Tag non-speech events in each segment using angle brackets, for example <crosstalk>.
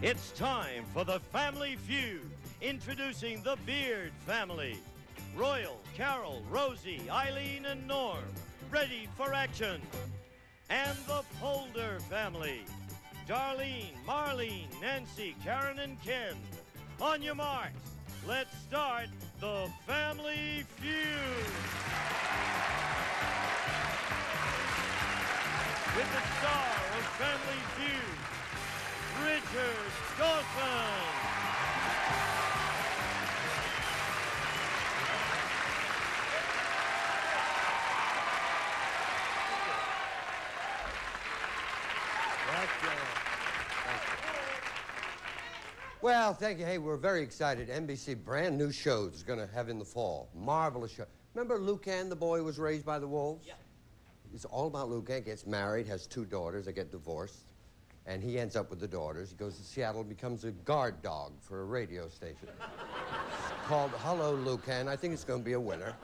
It's time for the Family Feud. Introducing the Beaird family. Royal, Carol, Rosie, Eileen, and Norm. Ready for action. And the Polder family. Darlene, Marlene, Nancy, Karen, and Ken. On your marks. Let's start the Family Feud. With the star of Family Feud, Richard Dawson. Well, thank you. Hey, we're very excited. NBC brand new shows is going to have in the fall. Marvelous show. Remember Lucan, the boy who was raised by the wolves? Yeah. It's all about Lucan. Gets married, has two daughters. They get divorced, and he ends up with the daughters. He goes to Seattle, becomes a guard dog for a radio station. called Hello Lucan. I think it's going to be a winner.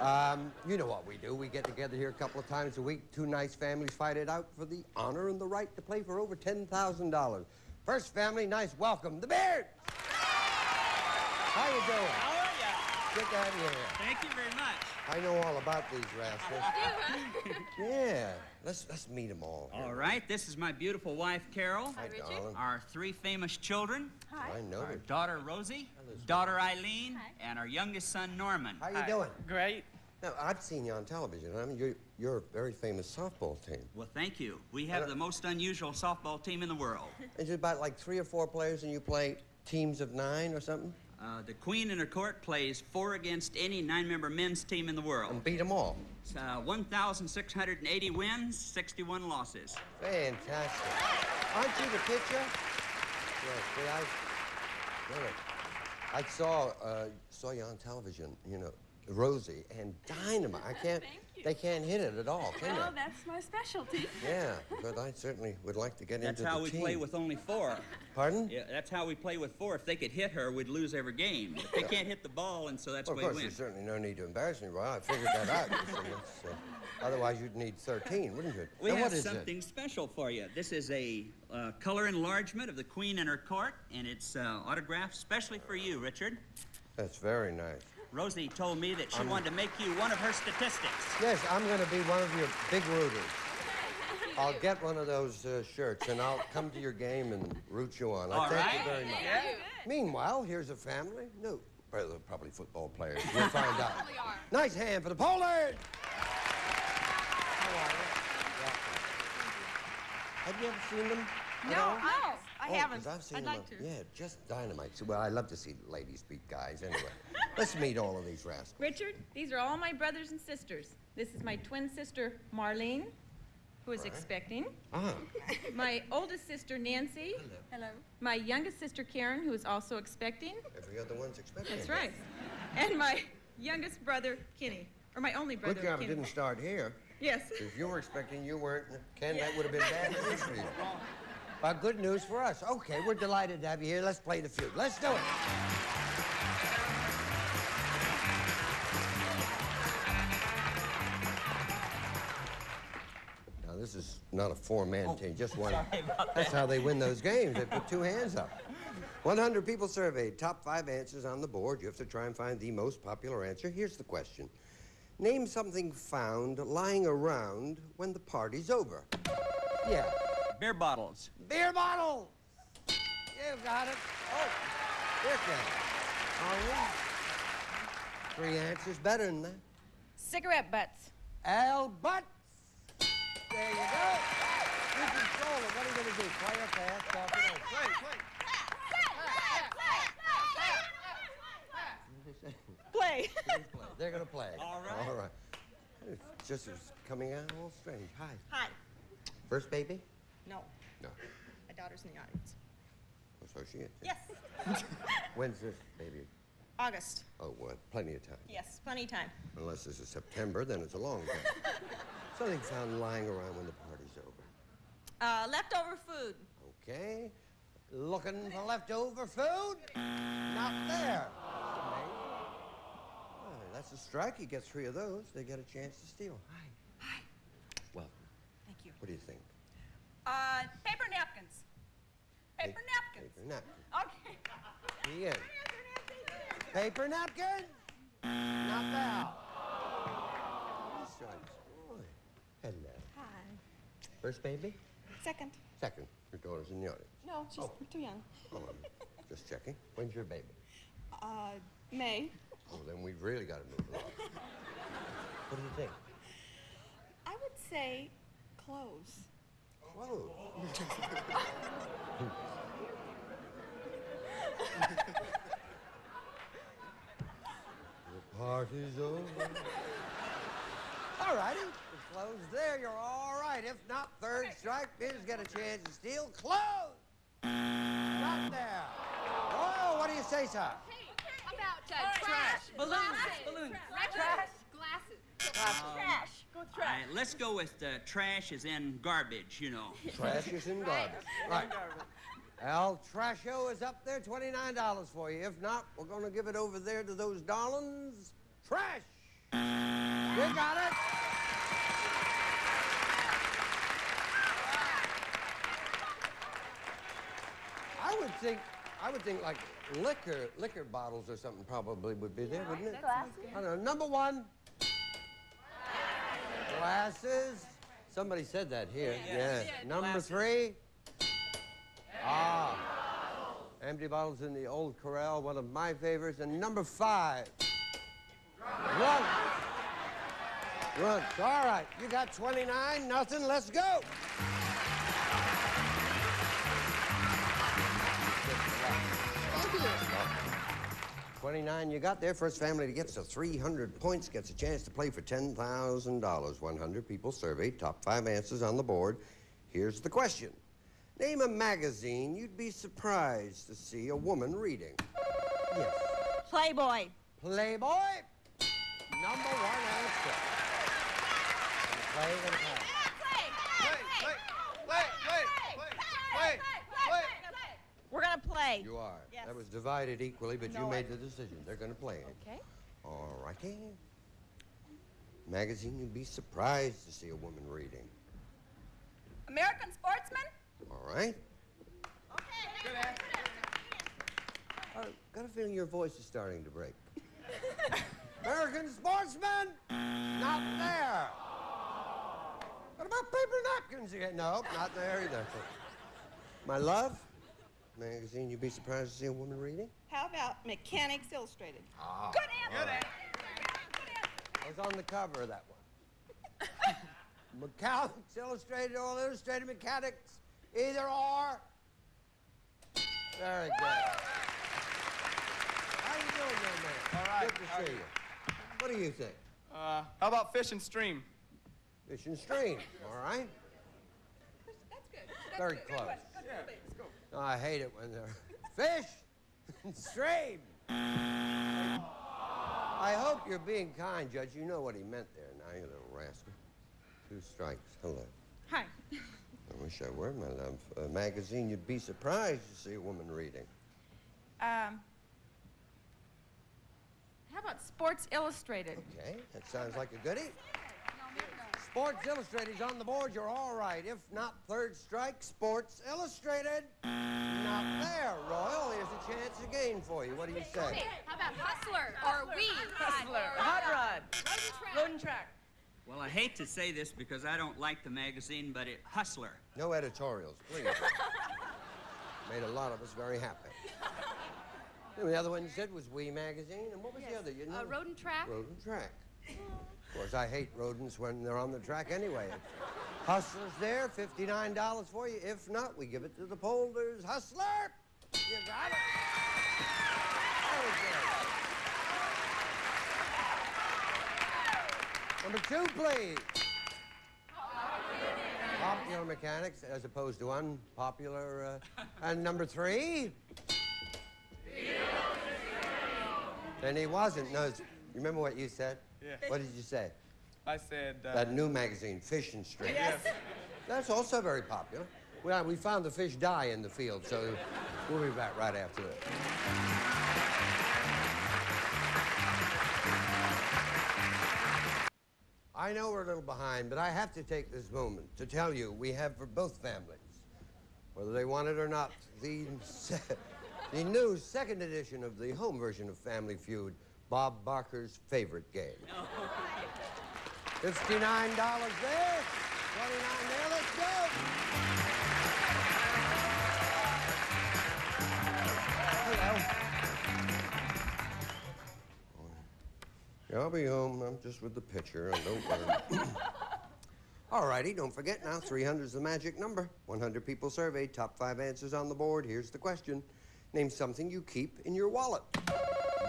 Um, you know what we do. We get together here a couple of times a week. Two nice families fight it out for the honor and the right to play for over ten thousand dollars. First family, nice welcome, the Beairds. How you doing? How are ya? Good to have you here. Thank you very much. I know all about these rascals. <laughs> yeah, let's let's meet them all. All right, this is my beautiful wife, Carol. Hi, darling. Our three famous children. I know Our it. daughter, Rosie. Daughter, Eileen. Hi. And our youngest son, Norman. How you doing? Great. Now, I've seen you on television. I mean, you're, you're a very famous softball team. Well, thank you. We have the most unusual softball team in the world. <laughs> Is it about like three or four players and you play teams of nine or something? Uh, the Queen in her court plays four against any nine-member men's team in the world. And beat them all. It's, uh, 1,680 wins, 61 losses. Fantastic. Aren't you the pitcher? Yes, see, I, no, no. I saw, uh, saw you on television, you know, Rosie, and dynamite. I can't, Thank you. They can't hit it at all, can Well, they? that's my specialty. <laughs> Yeah, but I certainly would like to get into this. That's how we play with only four. Pardon? Yeah, that's how we play with four. If they could hit her, we'd lose every game. But they can't hit the ball, and so that's Well, why we win. Of there's certainly no need to embarrass me, Roy. I figured that out. you see. It's, uh, otherwise, you'd need 13, wouldn't you? We Now, have what is something special for you. This is a uh, color enlargement of the Queen and her court, and it's uh, autographed specially for you, Richard. That's very nice. Rosie told me that she wanted to make you one of her statistics. Yes, I'm going to be one of your big rooters. I'll get one of those uh, shirts, and I'll come to your game and root you on. I All thank right. you very much. Meanwhile, here's a family. No, they're probably football players. We'll find out. Nice hand for the Polder. How are you? Have you ever seen them? at No, all? I, I Oh, haven't. 'cause I've seen I'd them like on- to. Yeah, just dynamite. So, well, I love to see ladies beat guys anyway. <laughs> Let's meet all of these rascals. Richard, these are all my brothers and sisters. This is my twin sister, Marlene, who is expecting. Ah, <laughs> My oldest sister, Nancy. Hello. Hello. My youngest sister, Karen, who is also expecting. every other one's expecting. That's right. And my youngest brother, Kenny. Or my only brother, Good job it Kenny. didn't start here. Yes. If you were expecting you weren't, Ken, that would have been bad news for you. <laughs> But good news for us. Okay, we're delighted to have you here. Let's play the feud. Let's do it. Now, this is not a four-man team, just one. That's how they win those games. They put two hands up. 100 people surveyed. Top five answers on the board. You have to try and find the most popular answer. Here's the question. Name something found lying around when the party's over. Yeah. Beer bottles. Beer bottles! You got it. Oh, beer can. All right. Three answers better than that. Cigarette butts. Al Butts. There you go. You control it. What are you going to do? Play or pass? Talk it over. Play, play. Play. Play. They're going to play. All right. All right. It's just it's coming out all strange. Hi. Hi. First baby? No, No. my daughter's in the audience. Oh, so she is. Yes. <laughs> When's this baby? August. Oh, what? Plenty of time. Yes, plenty of time. Unless this is September, then it's a long time. <laughs> Something found lying around when the party's over. Uh, leftover food. Okay. Looking for leftover food? Not there. Oh, that's a strike. You get three of those, they get a chance to steal. Hi. Hi. Well, Thank you. what do you think? Uh, paper napkins. Paper Pa- napkins. napkin. Okay. The end. <laughs> Paper napkin? Not there. Stripes. Boy. Hello. Hi. First baby? Second. Second. Your daughter's in the audience. No, she's too young. Oh, I'm just checking. When's your baby? Uh, May. Oh, then we've really got to move along. <laughs> What do you think? I would say clothes. Whoa. <laughs> the party's over. All righty. Clothes there. You're all right. If not, third strike. Get a chance to steal clothes. Not there. Oh, what do you say, sir? About uh, trash. Balloons. Glasses. Balloons. Trash. Glasses. Trash. Go trash. right, let's go with uh, trash as in garbage, you know. <laughs> Trash is in garbage. Right. Al Trasho is up there, $29 for you. If not, we're going to give it over there to those darlings. Trash! You got it? I would think, I would think like liquor, liquor bottles or something probably would be there, wouldn't it? I don't know. Number one. Glasses. Somebody said that here. Yeah. Number three. Ah. Empty bottles in the old corral, one of my favorites. And number five. Run. Run. All right. You got 29, nothing. Let's go. Twenty-nine you got there. First family that gets to 300 points gets a chance to play for $10,000. 100 people surveyed. Top five answers on the board. Here's the question. Name a magazine you'd be surprised to see a woman reading. Yes. Playboy. Playboy. Number one answer. Play with a pass. We're gonna play. You are. Yes. That was divided equally, but you made I- the decision. They're going to play it. Okay. All righty. Magazine you'd be surprised to see a woman reading. American sportsman. All right. Uh, got a feeling your voice is starting to break. <laughs> American sportsman? Not there. What about paper napkins again? Nope, not there either. My love? Magazine you'd be surprised to see a woman reading? How about Mechanics Illustrated? Ah, Good answer. I was on the cover of that one. <laughs> Mechanics Illustrated or Illustrated Mechanics, either or. Very good. How you doing, young man? All right, Good to are see you? you. What do you think? Uh, how about fish and stream? Fish and stream, all right? That's good. Very close. Yeah, let's go. Oh, I hate it when they're fish and stream. I hope you're being kind, Judge. You know what he meant there. Now, you little rascal. Two strikes. Hello. Hi. I wish I were, my love. A magazine you'd be surprised to see a woman reading. Um. How about Sports Illustrated? Okay, that sounds like a goodie. Sports Illustrated's on the board. You're all right. If not, third strike, Sports Illustrated. Not there, Royal. Here's a chance again for you. What do you say? Hey, how about Hustler or Oui? Hustler. Hot Rod. Road and Track. Road and track. Well, I hate to say this because I don't like the magazine, but it Hustler. No editorials, please. <laughs> Made a lot of us very happy. <laughs> The other one you said was Oui Magazine, and what was the other? You know? Uh, Road and Track. Road and Track. Course, I hate rodents when they're on the track anyway. Hustler's there, $59 for you. If not, we give it to the polders. Hustler! You got it. Number two, please. Popular mechanics as opposed to unpopular. Uh, and number three? And he wasn't. No, remember what you said? Yeah. What did you say? I said, uh, That new magazine, Fish and Stream. yes. That's also very popular. Well, we found the fish die in the field, so we'll be back right after this. I know we're a little behind, but I have to take this moment to tell you we have for both families whether they want it or not. The, <laughs> the new second edition of the home version of Family Feud, Bob Barker's favorite game. <laughs> $59 there, 29 there, let's go. Hello. Yeah, I'll be home. I'm just with the pitcher. I Don't worry. <laughs> All righty, don't forget now, 300 is the magic number. 100 people surveyed, top five answers on the board. Here's the question. Name something you keep in your wallet.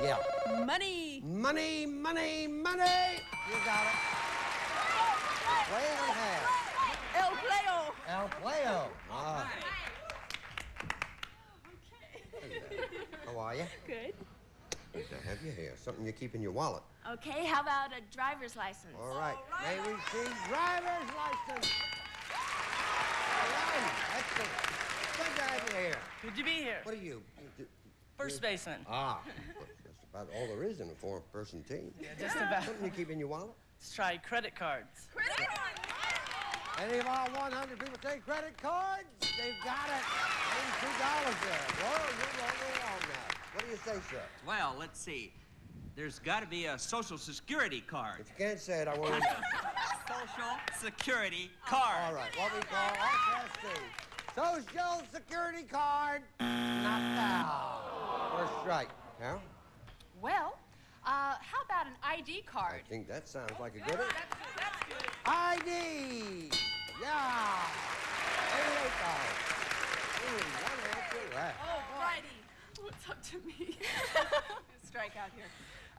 Yeah. Money. Money, money, money! You got it. Play and half. El Pleo. El Playo. Ah. How are you? Good. Good to have you here. Something you keep in your wallet. Okay, how about a driver's license? All right. May we see driver's license? All right. Excellent. Good to have you here. Good to be here. What are you? First baseman. Ah, that's about all there is in a four-person team. Yeah, just about. Something you keep in your wallet? Let's try credit cards. Credit cards! Any of our 100 people take credit cards? They've got it. Maybe $2 there. Well, you're right along now. What do you say, sir? Well, let's see. There's got to be a social security card. If you can't say it, I won't. <laughs> Social security card. All right, what we call SSC. Social Security Card. Knocked out. First strike. Now, Well, uh, how about an ID card? I think that sounds like a good one. ID. Yeah. $88. Ooh, one answer left. Oh, righty. What's up to me? <laughs> Strike out here.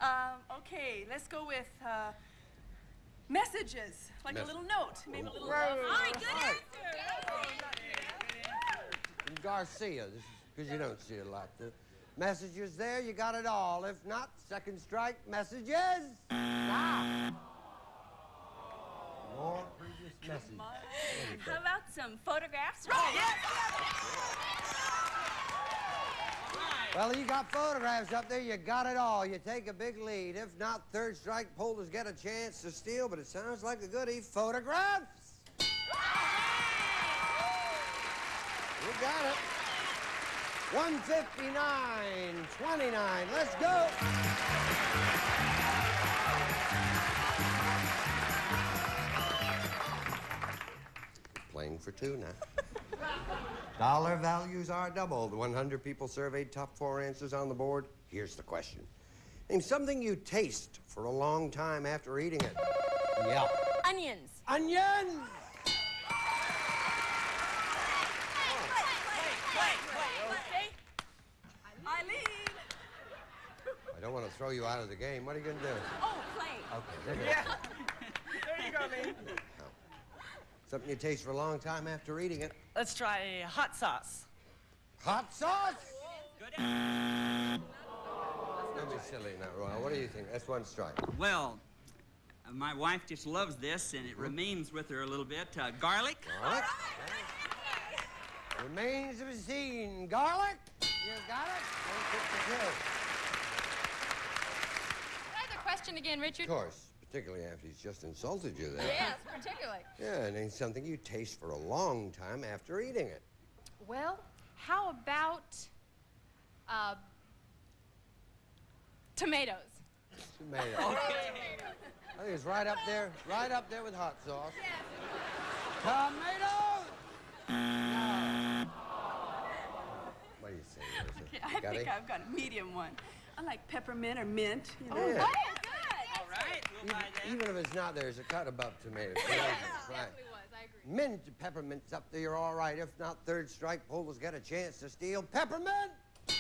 Um, okay, let's go with uh, messages, like Mess- a little note, maybe a little. Right. love. Right. From Garcia. This is because you don't see a lot. Messages there, you got it all. If not, second strike messages. Stop. More previous messages. How about some photographs? Oh, right. Well, you got photographs up there, you got it all. You take a big lead. If not, third strike Polders get a chance to steal, but it sounds like a goodie. Photographs? You got it. 159, 29. Let's go. Playing for two now. <laughs> Dollar values are doubled. 100 people surveyed, top four answers on the board. Here's the question Name something you taste for a long time after eating it. Yeah. Onions. Onions! Okay. Eileen. I don't want to throw you out of the game. What are you going to do? Oh, play. Okay, there you Yeah. go. <laughs> there you go, Lee. Something you taste for a long time after eating it. Let's try hot sauce. Hot sauce? Good. Don't be silly now, Royal. What do you think? That's one strike. Well, uh, my wife just loves this, and it remains with her a little bit. Uh, garlic. Garlic? Remains to be seen. Garlic? You got it? 152. Again, Richard. Of course, particularly after he's just insulted you there. Yes, particularly. Yeah, and it's something you taste for a long time after eating it. Well, how about uh, tomatoes? Tomato. I think it's right up there, right up there with hot sauce. Tomatoes! <laughs> No. What do you say, Okay, I think it? I've got a medium one. I like peppermint or mint. You know. Yeah. All right, we'll buy that. Even if it's not there, it's a cut above tomato. <laughs> Yeah, Right. definitely was. I agree. Mint peppermint's up there, you're all right. If not, third strike, Polders get a chance to steal peppermint. <laughs>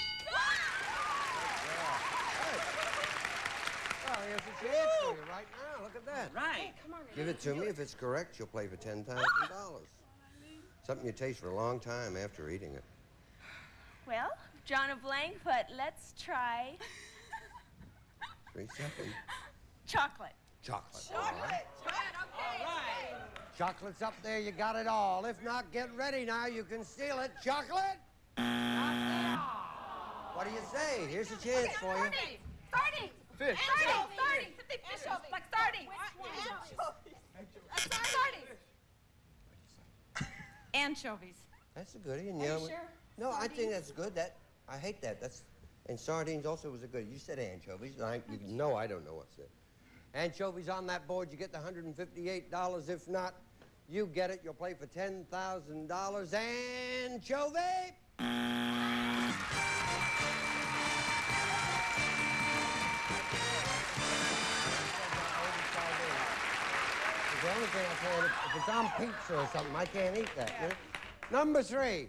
Well, here's a chance for you right now. Look at that. Right. Give it to me. If it's correct, you'll play for ten thousand dollars. <laughs> Something you taste for a long time after eating it. Well, John a blank, but let's try Three seconds. Chocolate. Chocolate. All right. Chocolate's up there. You got it all. If not, get ready now. You can steal it. Chocolate. What do you say? Here's a chance for you. Sardines! Sardines! Fish. Sardines! Sardines! Something fish like sardines! Sardines! <laughs> Anchovies. That's a goodie. And Are you know, sure? No, I think Sardines? that's good. That I hate that. That's and sardines also was a good. You said anchovies. and I, you know I don't know what's it. Anchovies on that board. You get the hundred and fifty-eight dollars. If not, you get it. You'll play for ten thousand dollars. Anchovy. The only thing I can, if, if it's on pizza or something, I can't eat that. you know? Number three.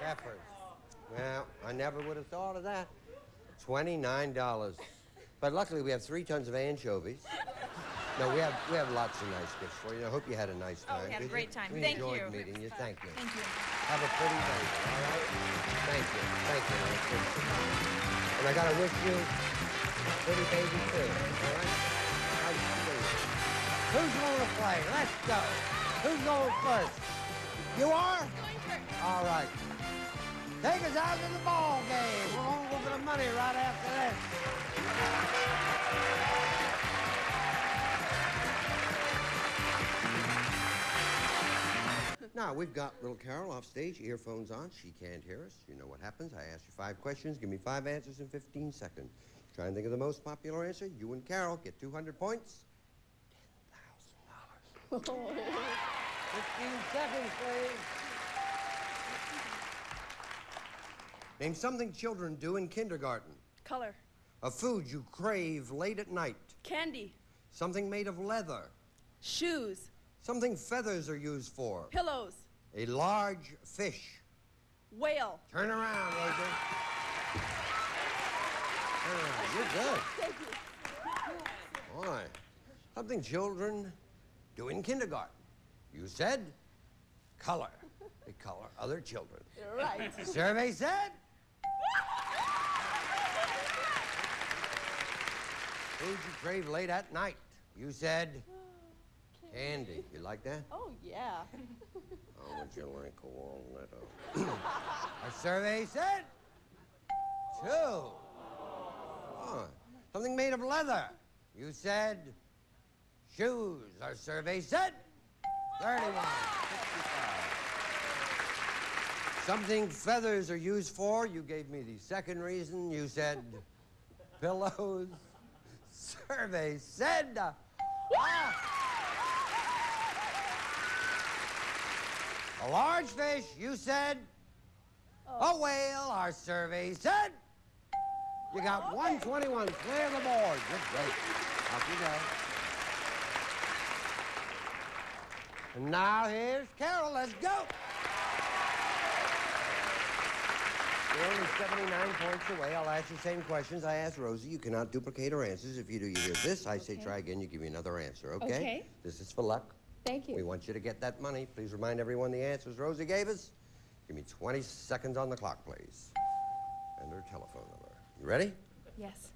Peppers. Well, I never would have thought of that. Twenty-nine dollars. But luckily, we have three tons of anchovies. No, we have we have lots of nice gifts for you. I hope you had a nice time. Oh, we had a great time. We Thank enjoyed you. meeting you. Thank you. Thank you. Have a pretty day. All right. Thank you. Thank you. And I gotta wish you a pretty baby too. All right. Nice to meet you. Who's going to play? Let's go. Who's going first? You are? All right. Take us out to the ball game. We're going to go for the money right after this. Now, we've got little Carol off stage, earphones on. She can't hear us. You know what happens. I ask you five questions. Give me five answers in 15 seconds. Try and think of the most popular answer. You and Carol get 200 points. $10,000. <laughs> 15 seconds, please. Name something children do in kindergarten. Color. A food you crave late at night. Candy. Something made of leather. Shoes. Something feathers are used for. Pillows. A large fish. Whale. Turn around, Rosie. Turn around. You're <laughs> good. Thank you. Right. Something children do in kindergarten. You said color. They color other children. You're right. Survey said. Food you crave late at night. You said <gasps> candy. You like that? Oh, yeah. <laughs> Oh, would you like a walnut? Our <laughs> survey said two. Oh, something made of leather. You said shoes. Our survey said 31. 65. <laughs> Something feathers are used for. You gave me the second reason. You said pillows. Survey said. uh, ah. A large fish, you said. A whale, our survey said. You got 121. Clear the board. Good, great. Off you go. And now here's Carol. Let's go. You're only 79 points away. I'll ask the same questions I asked Rosie. You cannot duplicate her answers. If you do, you hear this. I say try again. You give me another answer, okay? Okay. This is for luck. Thank you. We want you to get that money. Please remind everyone the answers Rosie gave us. Give me 20 seconds on the clock, please. And her telephone number. You ready? Yes.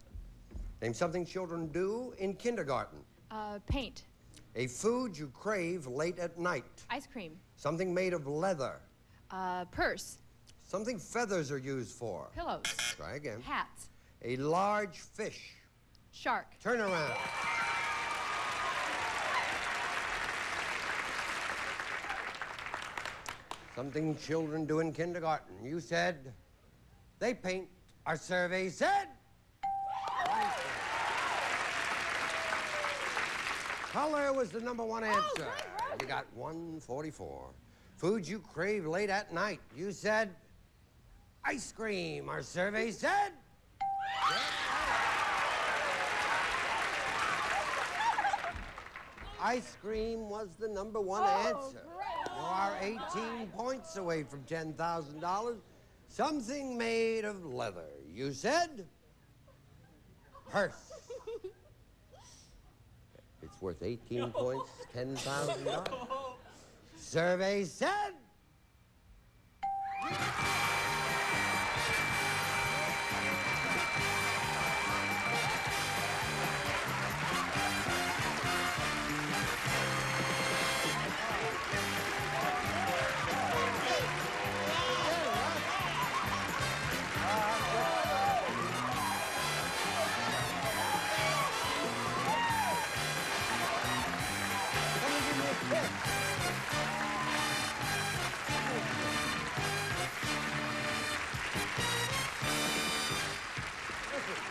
Name something children do in kindergarten. Uh, paint. A food you crave late at night. Ice cream. Something made of leather. Uh, purse. Something feathers are used for. Pillows. Try again. Hats. A large fish. Shark. Turn around. Something children do in kindergarten. You said they paint. Our survey said. Color was the number one oh, answer. You got 144. Food you crave late at night. You said ice cream. Our survey said. <laughs> Ice cream was the number one oh, answer. You are 18 points away from $10,000. Something made of leather. You said? Purse. <laughs> It's worth 18 points, $10,000. <laughs> Survey said?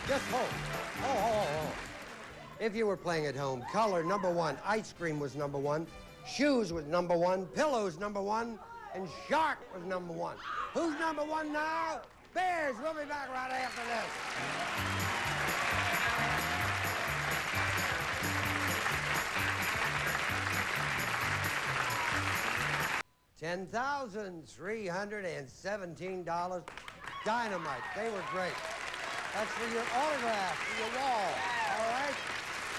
Just hold. Oh, oh, oh, oh. If you were playing at home, color number one, ice cream was number one, shoes was number one, pillows number one, and shark was number one. Who's number one now? Bears. We'll be back right after this. Ten thousand three hundred and seventeen dollars. Dynamite. They were great. That's for your autograph, for your wall. All right?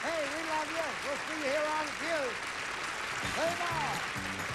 Hey, we love you. We'll see you here on the. Play ball.